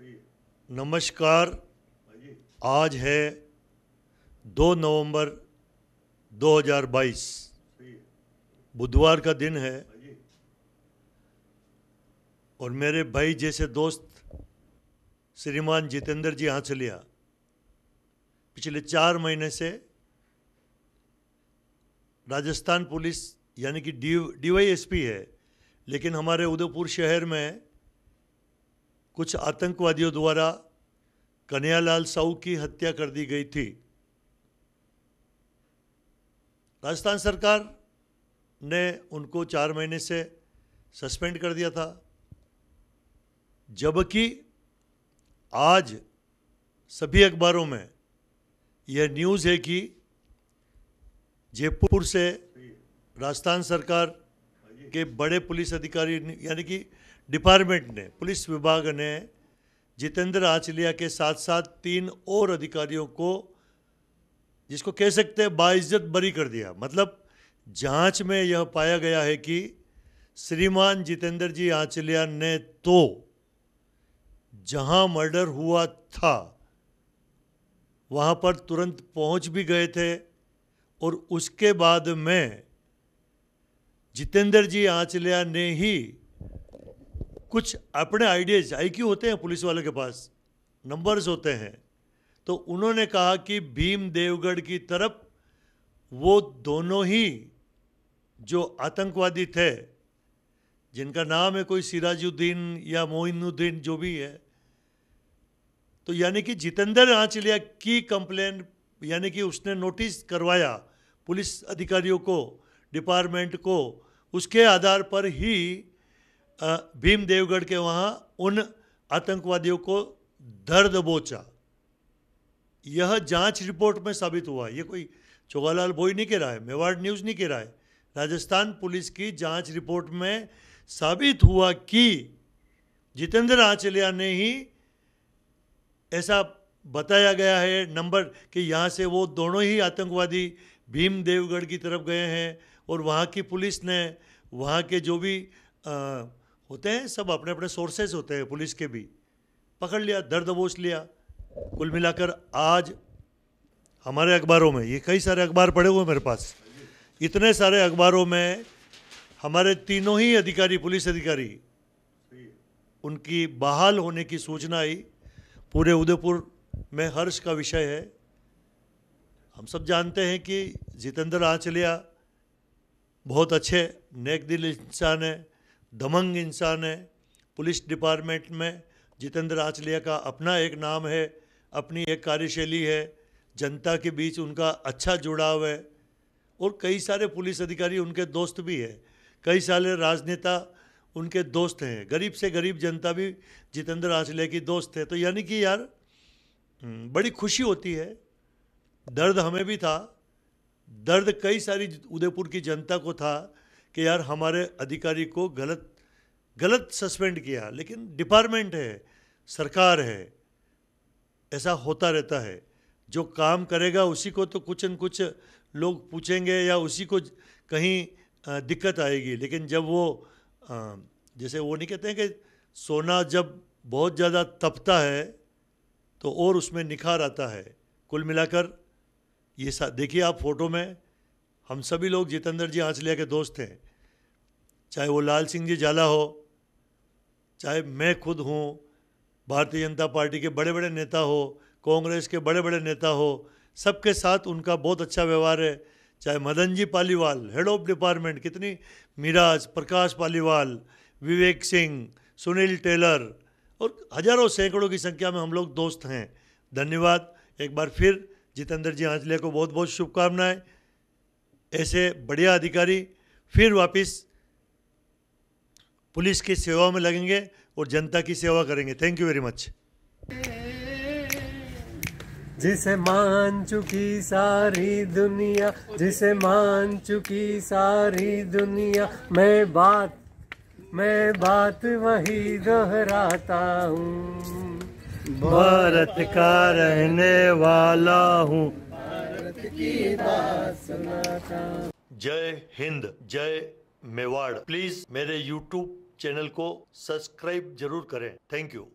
नमस्कार। आज है दो नवंबर 2022 बुधवार का दिन है और मेरे भाई जैसे दोस्त श्रीमान जितेंद्र जी आंचलिया पिछले चार महीने से राजस्थान पुलिस यानी कि डी डीवाईएसपी है, लेकिन हमारे उदयपुर शहर में कुछ आतंकवादियों द्वारा कन्हैयालाल साहू की हत्या कर दी गई थी। राजस्थान सरकार ने उनको चार महीने से सस्पेंड कर दिया था, जबकि आज सभी अखबारों में यह न्यूज़ है कि जयपुर से राजस्थान सरकार के बड़े पुलिस अधिकारी यानी कि डिपार्टमेंट ने, पुलिस विभाग ने जितेंद्र आचलिया के साथ साथ तीन और अधिकारियों को, जिसको कह सकते हैं बाइज्जत बरी कर दिया। मतलब जाँच में यह पाया गया है कि श्रीमान जितेंद्र जी आचलिया ने तो जहाँ मर्डर हुआ था, वहाँ पर तुरंत पहुँच भी गए थे और उसके बाद में जितेंद्र जी आंचलिया ने ही कुछ अपने आइडियाज़ आई आईक्यू होते हैं पुलिस वालों के पास? नंबर्स होते हैं। तो उन्होंने कहा कि भीम देवगढ़ की तरफ़ वो दोनों ही जो आतंकवादी थे, जिनका नाम है कोई सिराजुद्दीन या मोइनुद्दीन, जो भी है तो यानी कि जितेंद्र आंचलिया की कंप्लेन यानी कि उसने नोटिस करवाया पुलिस अधिकारियों को डिपार्टमेंट को, उसके आधार पर ही भीम देवगढ़ के वहाँ उन आतंकवादियों को दर्द बोचा। यह जाँच रिपोर्ट में साबित हुआ। ये कोई चोगालाल बोई नहीं कह रहा है मेवाड़ न्यूज़ नहीं कह रहा है राजस्थान पुलिस की जाँच रिपोर्ट में साबित हुआ कि जितेंद्र आंचलिया ने ही ऐसा बताया गया है, नंबर, कि यहाँ से वो दोनों ही आतंकवादी भीम देवगढ़ की तरफ़ गए हैं। और वहाँ की पुलिस ने वहाँ के जो भी आ, होते हैं सब अपने अपने सोर्सेज होते हैं पुलिस के भी। पकड़ लिया दर्द बोझ लिया। कुल मिलाकर आज हमारे अखबारों में ये कई सारे अखबार पड़े हुए मेरे पास। इतने सारे अखबारों में हमारे तीनों ही अधिकारी पुलिस अधिकारी उनकी बहाल होने की सूचना आई। पूरे उदयपुर में हर्ष का विषय है। हम सब जानते हैं कि जितेंद्र आंचलिया बहुत अच्छे नेक दिल इंसान है दमंग इंसान है। पुलिस डिपार्टमेंट में जितेंद्र आंचलिया का अपना एक नाम है अपनी एक कार्यशैली है। जनता के बीच उनका अच्छा जुड़ाव है और कई सारे पुलिस अधिकारी उनके दोस्त भी है। कई सारे राजनेता उनके दोस्त हैं। गरीब से गरीब जनता भी जितेंद्र आंचलिया की दोस्त है। तो यानी कि यार हम्म, बड़ी खुशी होती है। दर्द हमें भी था। दर्द कई सारी उदयपुर की जनता को था कि यार हमारे अधिकारी को गलत गलत सस्पेंड किया, लेकिन डिपार्टमेंट है, सरकार है, ऐसा होता रहता है। जो काम करेगा उसी को तो कुछ न कुछ लोग पूछेंगे या उसी को कहीं दिक्कत आएगी, लेकिन जब वो जैसे वो नहीं कहते हैं कि सोना जब बहुत ज़्यादा तपता है तो और उसमें निखार आता है। कुल मिलाकर ये देखिए आप फ़ोटो में, हम सभी लोग जितेंद्र जी आंचलिया के दोस्त हैं। चाहे वो लाल सिंह जी जाला हो, चाहे मैं खुद हूँ, भारतीय जनता पार्टी के बड़े बड़े नेता हो, कांग्रेस के बड़े बड़े नेता हो, सबके साथ उनका बहुत अच्छा व्यवहार है। चाहे Madan ji Paliwal head of department कितनी मिराज, प्रकाश पालीवाल, विवेक सिंह, सुनील टेलर, और हज़ारों सैकड़ों की संख्या में हम लोग दोस्त हैं। धन्यवाद। एक बार फिर जितेंद्र जी आंचलिया को बहुत बहुत शुभकामनाएँ। ऐसे बढ़िया अधिकारी फिर वापस पुलिस की सेवा में लगेंगे और जनता की सेवा करेंगे। थैंक यू वेरी मच जिसे मान चुकी सारी दुनिया, जिसे मान चुकी सारी दुनिया, मैं बात मैं बात वही दोहराता हूँ। भारत का रहने वाला हूँ। जय हिंद, जय मेवाड़। प्लीज़ मेरे यूट्यूब चैनल को सब्सक्राइब ज़रूर करें। Thank you